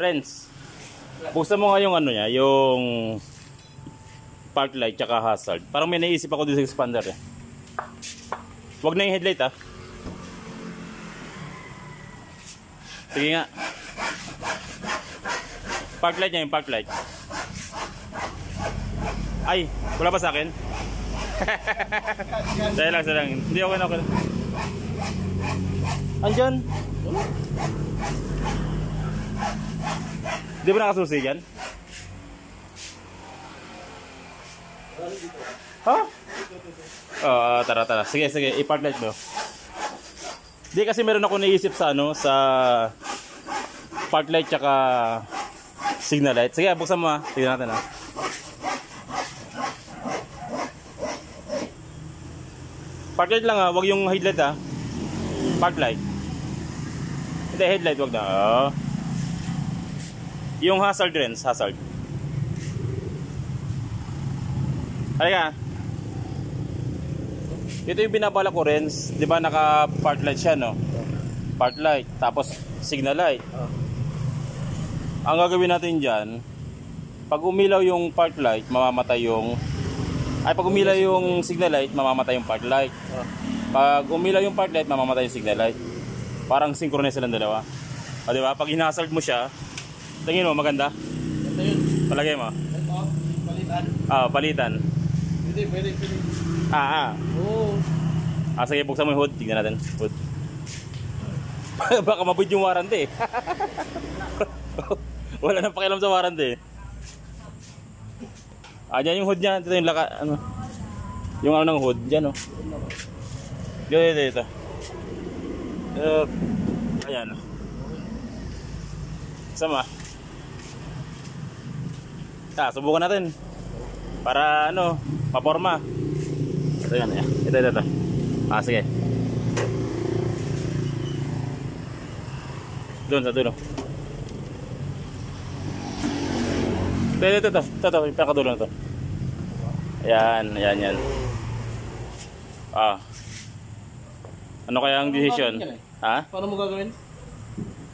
Renz, buksan mo nga yung ano niya, yung park light tsaka hazard. Parang may naisip ako dito sa expander eh. Huwag na yung headlight ah. Sige nga. Park light niya yung park light. Ay, wala pa sa akin? Dahil lang, lang. Hindi okay na okay. Andyan. Di ba nakasusi dyan? Ha? Oo, oh, tara, tara. Sige, sige. I-park light mo. Di kasi meron ako naisip sa ano, sa park light tsaka signal light. Sige, buksan mo ha. Tignan natin ha. Park light lang ha. Huwag yung headlight ha. Park light. Hindi, headlight wag na. Oh. Yung hazard rin, hazard. Halika. Ito yung binabala ko rin. Di ba naka park light siya, no? Park light. Tapos signal light. Ang gagawin natin dyan, pag umilaw yung park light, mamamatay yung... Ay, pag umilaw yung signal light, mamamatay yung park light. Pag umilaw yung park light, mamamatay yung signal light. Parang synchronize silang dalawa. O, di ba? Pag hinasard mo siya, tingin mo, maganda? Ito yun. Palagay mo. Ito, palitan. Ah, palitan. Pwede, pwede, pwede. Ah, ah. Oo. Ah, sige, buksan mo yung hood. Tignan natin. Hood. Baka mabud yung warranty. Wala nang pakialam sa warranty. Ah, dyan yung hood niya. Ito yung laka, ano. Yung ano ng hood. Dyan, oh. Dito, dito, dito. Uh, ayan. Sama. Ah, subukan natin. Para ano, paporma. Ito yan, ayan. Ito, ito, ito. Ah, sige. Doon sa dulo. Ito, ito, ito, ito, ito, yung pinakadulo na ito. Ayan, ayan, yan. Ah. Ano kaya ang decision? eh? Ha? Paano mo gagawin?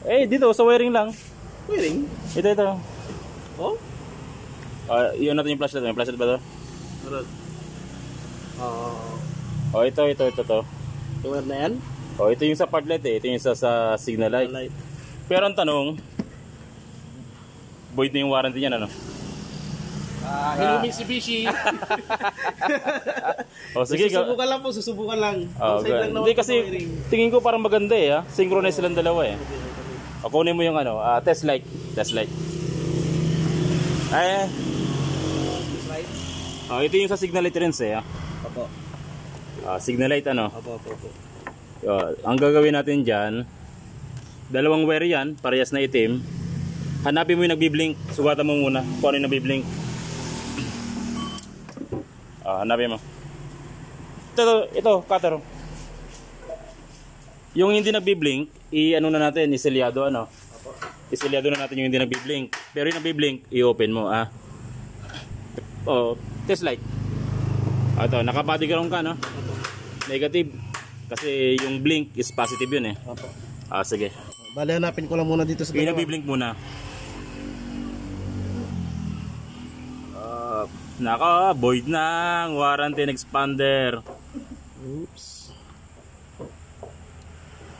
Eh, dito, sa wiring lang. Wiring. Ito, ito. Oh? Ah, yun natin yung flashlight. May flashlight ba to? Meron. Oo. Oh, ito, ito, ito, to. Yung wire na yan? Oh, ito yung sa part light eh. Ito yung sa, sa signal light. Light. Pero ang tanong, void na yung warranty niyan, ano? Ah, hello Mitsubishi. Oh, sige, susubukan lang po, susubukan lang. Oh, lang hindi kasi wiring. tingin ko parang maganda eh, ha? Synchronize silang dalawa eh. O, kunin mo yung ano, ah, test light. Test light. Ay? Oh, ito yung sa signal light rin eh? Opo. Ah, signal light ano? Opo, opo, opo. Oh, ang gagawin natin dyan, dalawang wire yan, parehas na itim. Hanapin mo yung nagbiblink. Sugatan mo muna kung ano yung nagbiblink. Ah, hanapin mo. Ito, ito, cutter. Yung hindi nagbiblink, i-ano na natin, iselyado ano. Iselyado na natin yung hindi nagbiblink. Pero yung nagbiblink, i-open mo, ah. Oh, test light. Ah, ito, naka-body ground ka, no? Negative. Kasi yung blink is positive yun eh. Opo. Ah, sige. Bali, hanapin ko lang muna dito sa dalawa. nagbiblink muna. Ah, naka, void ang warranty and expander. Oops.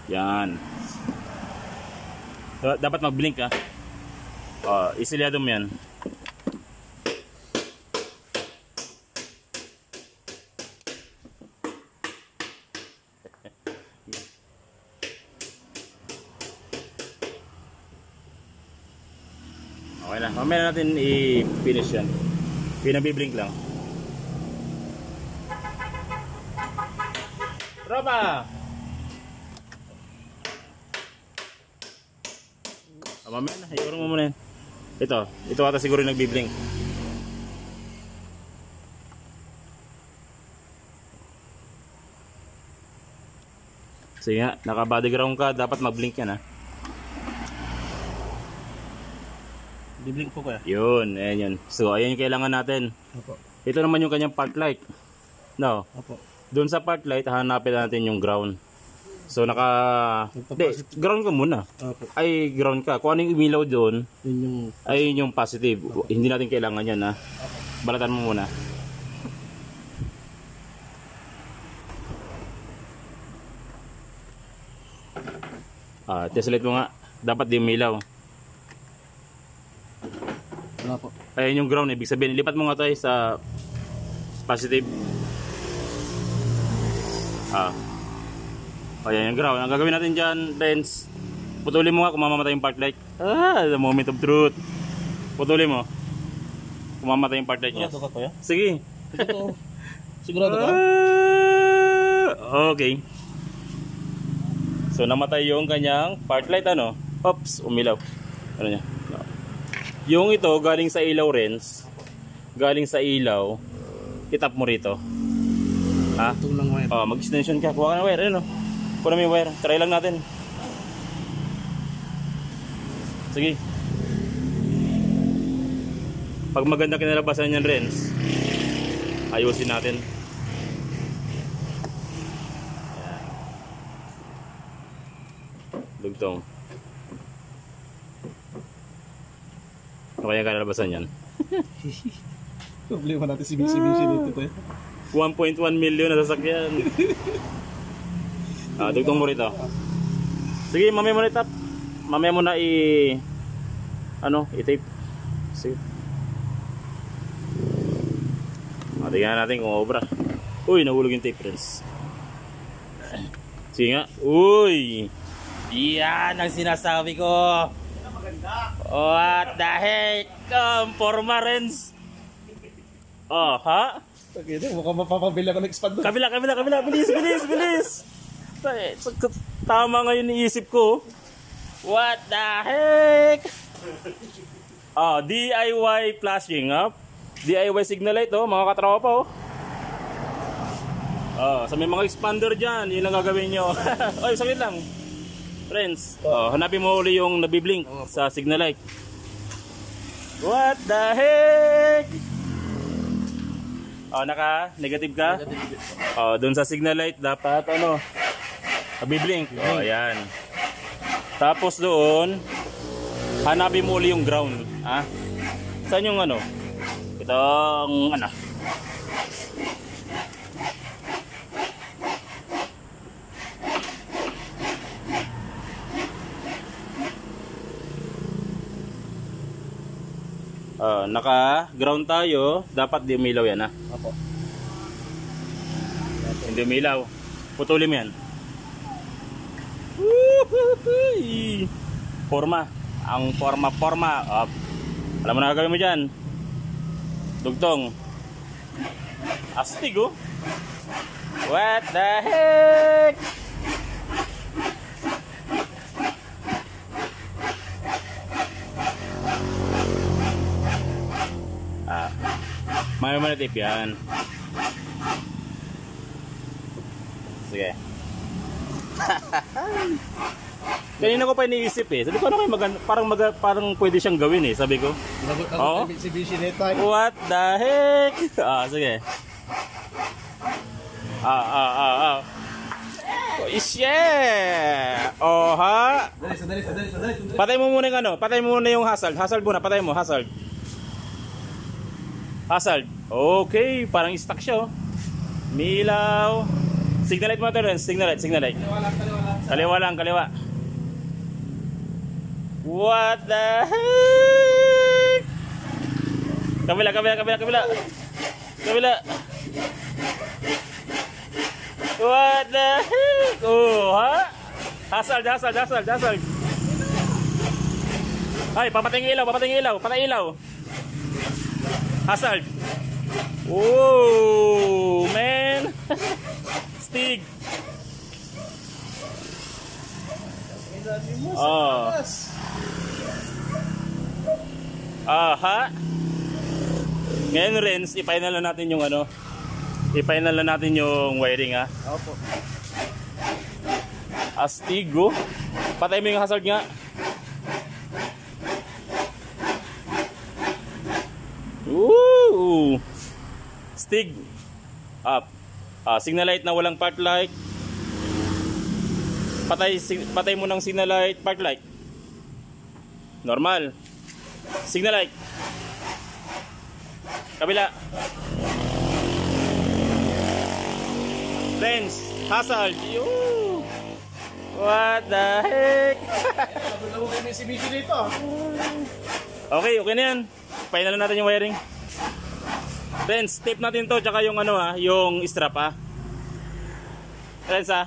Yan. Da- dapat mag-blink ah. Oh, isilyado mo yan. Okay na. Mamaya na natin i-finish yan. Pinabiblink lang. Tropa! Ah, mamaya na, iurong mo muna yan. Ito, ito ata siguro yung nagbiblink. Sige nga, naka-body ground ka, dapat mag-blink yan ha. Biblink po kuya. Yun, ayan yun. So, ayan yung kailangan natin. Opo. Ito naman yung kanyang park light. No, Opo. doon sa park light, hanapin natin yung ground. So naka... Hindi, ground ka muna. Opo. Ay, ground ka. Kung ano yung umilaw doon, Yun yung... ay yun yung positive. Hindi natin kailangan yan ha. Balatan mo muna. Ah, test ulit mo nga. Dapat di umilaw. Wala po. Ayun yung ground, ibig sabihin, ilipat mo nga tayo sa positive. Ah. Ayan yung ground. Ang gagawin natin dyan, Lens, putulin mo nga kung mamamatay yung part light. Ah, the moment of truth. Putulin mo. Kung mamamatay yung part light niya. Sigurado ka kuya? Sige. Sigurado ka? Ah, okay. So namatay yung kanyang part light ano? Oops, umilaw. Yung ito galing sa ilaw rens, galing sa ilaw, itap mo rito. Ha? Lang wire. Oh, mag-extension ka. Kuha ka ng wire, ano? Kuha na yung wire. Try lang natin. Sige. Pag maganda kinalabasan yan, Renz, ayusin natin. Dugtong. Ano kaya kinalabasan yan? Problema natin si BC-BC dito kuya. 1.1 million na sasakyan. ah, dugtong mo rito. Sige, mamaya mo na itap. Mamaya mo na i... Ano, i-tape. Sige. Ah, tingnan natin kung obra. Uy, nahulog yung tape, friends. Sige nga. Uy! Yan ang sinasabi ko. What the heck? Um, forma, Renz. Oh, ha? Okay, mukhang mapapabili ako ng expander. Kabila, kabila, kabila. Bilis, bilis, bilis. Tama nga yung iisip ko. What the heck? Ah, DIY flashing up. DIY signal light oh, mga katropa oh. Oh, sa may mga expander dyan, yun ang gagawin nyo. Oy, saglit lang. Friends, oh, hanapin mo uli yung nabiblink sa signal light. What the heck? Oh, naka negative ka? Oh, doon sa signal light dapat ano? Nabiblink. Oh, ayan. Tapos doon hanapin mo uli yung ground, ha? Saan yung ano? Itong ano? Ah, naka ground tayo, dapat di umilaw yan ha. Opo. Hindi umilaw. Putulin mo yan. Forma. Ang forma-forma. Up. Alam mo na gagawin mo dyan. Dugtong. Astig oh. What the heck? Ah. May mga tip yan. Sige. Kanina ko pa iniisip eh. Sabi ko ano kayo maganda, parang maga, parang pwede siyang gawin eh, sabi ko. Ako BC-BC nito. What the heck? Ah, sige. Ah, ah, ah, ah. Oh, yeah! Oh, ha? Patay mo muna yung ano, patay mo muna yung hazard. Hazard muna, patay mo, hazard. Hazard. Okay, parang stuck siya oh. Milaw. Signal light mo ito rin, signal light, signal light. Kaliwa lang, kaliwa lang. Kaliwa lang, kaliwa. What the heck? Kabila, kabila, kabila, kabila. Kabila. What the heck? Oh, ha? Hasal, hasal, hasal, hasal. Ay, papatay yung ilaw, papatay ilaw, patay ilaw. Hasal. Oh, man. Stig. Oh. Aha. Ngayon, Renz, i-final na natin yung ano. I-final na natin yung wiring ha. Opo. Astigo. Patay mo yung hazard nga. Stig. Up. Ah, signal light na walang part light. Patay, patay mo ng signal light, park light. Normal. Signal light. Kabila. Friends, hazard. Yoo! What the heck? Sabi na mo dito. ah. Okay, okay na yan. Final na natin yung wiring. Friends, tape natin to tsaka yung ano ha, yung strap ha. Friends ha.